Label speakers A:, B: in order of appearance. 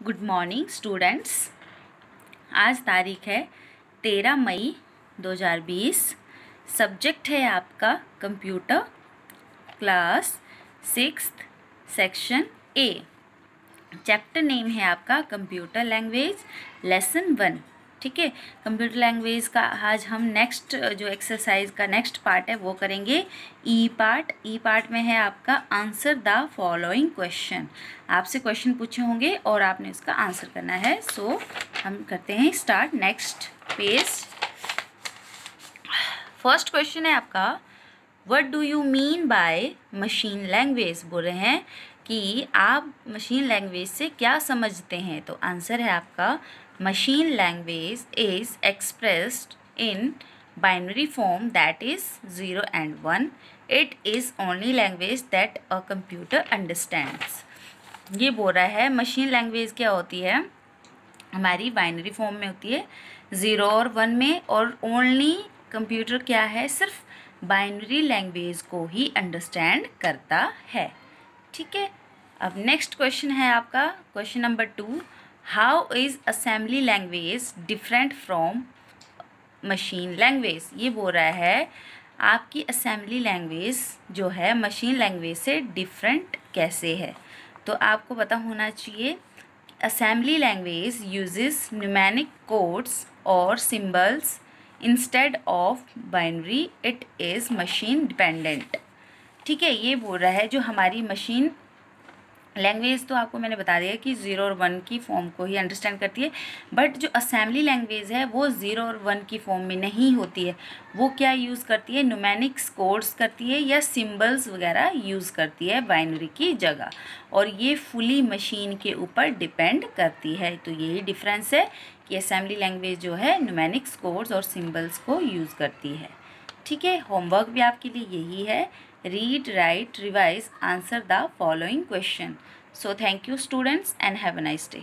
A: Good morning students आज तारीख है तेरह मई 2020 सब्जेक्ट है आपका computer class six section A chapter name है आपका कंप्यूटर लैंग्वेज लेसन वन ठीक है? कंप्यूटर लैंग्वेज का आज हम नेक्स्ट जो एक्सरसाइज का नेक्स्ट पार्ट है वो करेंगे ई पार्ट ई पार्ट में है आपका आंसर द फॉलोइंग क्वेश्चन आपसे क्वेश्चन पूछे होंगे और आपने उसका आंसर करना है। सो so, हम करते हैं start next page first question है आपका what do you mean by machine language बोल रहे हैं कि आप मशीन लैंग्वेज से क्या समझते हैं? तो आंसर है आपका machine language is expressed in binary form that is 0 and 1 it is only language that a computer understands. ये बोल रहा है मशीन लैंग्वेज क्या होती है? हमारी बाइनरी फॉर्म में होती है। ज़ीरो और वन में और ओनली कंप्यूटर क्या है? सिर्फ़ बाइनरी लैंग्वेज को ही अंडरस्टैंड करता है। ठीक है? अब नेक्स्ट क्वेश्चन है आपका। Question number two, how is assembly language different from machine language? ये बोल रहा है, आपकी असेंबली लैंग्वेज जो है मशीन लैंग्वेज से डिफरेंट कैसे है? तो आपको पता होना चाहिए assembly language uses mnemonic codes और symbols instead of binary it is machine dependent ठीक है, ये बोल रहा है जो हमारी मशीन लैंग्वेज तो आपको मैंने बता दिया कि ज़ीरो और वन की फॉर्म को ही अंडरस्टैंड करती है बट जो असेंबली लैंग्वेज है, वो ज़ीरो और वन की फॉर्म में नहीं होती है। वो क्या यूज़ करती है? न्यूमैनिक्स कोड्स करती है या सिंबल्स वगैरह यूज़ करती है बाइनरी की जगह। और ये फुली मशीन के ऊपर डिपेंड करती है। तो यही डिफरेंस है। कि असेंबली लैंग्वेज जो है नुमैनिक्स कोड्स और सिंबल्स को यूज़ करती है। ठीक है होमवर्क भी आपके लिए यही है। Read write revise answer the following question so thank you students and have a nice day